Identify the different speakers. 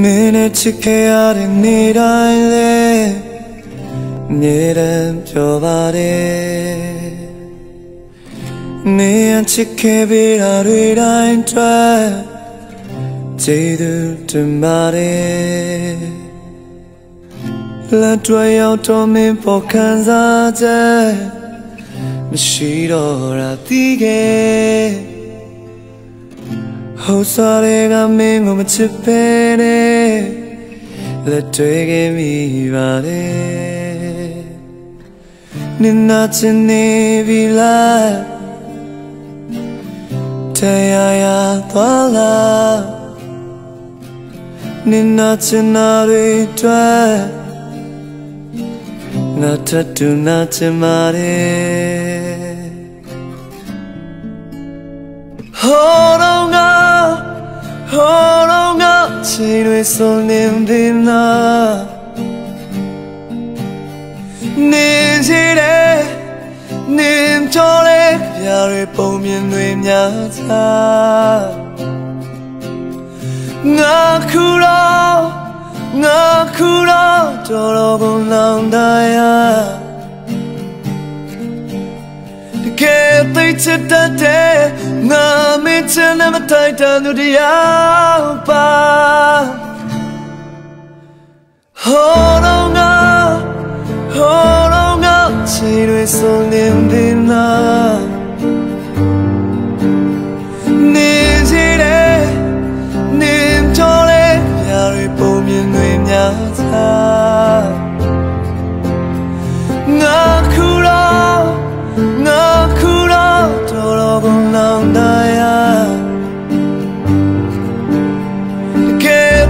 Speaker 1: မင်းနဲ့ချစ်ခဲ့ရတဲ့နေ့တိုင်းလေနေတယ်ပြောပါတယ်မင်းချစ်ခဲ့ပြီးတာတွေတိုင်းတွေ့ကျေးဇူးတင်ပါတယ်လက်တွေ့ရောက်တော့မင်းပေါ်ခံစားချက်မရှိတော့တာသိခဲ့ ဟိုစားတွေကမင်းကိုမချစ်ပဲနဲ့လက်တွေ့ခဲ့မိပါတယ်နင်နာချင်နေပြီလားတရားရသွားလားနင်နာချင်တာတွေတွေ့ငါထပ်တူနာချင်ပါတ ငါချီတွေဆိုနေပြီနာနေစီတဲ့နေကြောလေးပြတွေပုံမြင်တွေများသာငါခုတော့ငါခုတော့တော်တော်ဘုံလောင်တရားတကယ်သိချစ်တတ်တဲ့ငါမင်းချင်မထိုက်တဲ့သူတရားပါ ချီတွေဆိုနေပြီလားနေစီတဲ့နေတော်လေးပြတွေပုံမြင်တွေများသာငါခုတော့ငါခုတော့တော်တော်ဘုံလောင်တရားတကယ်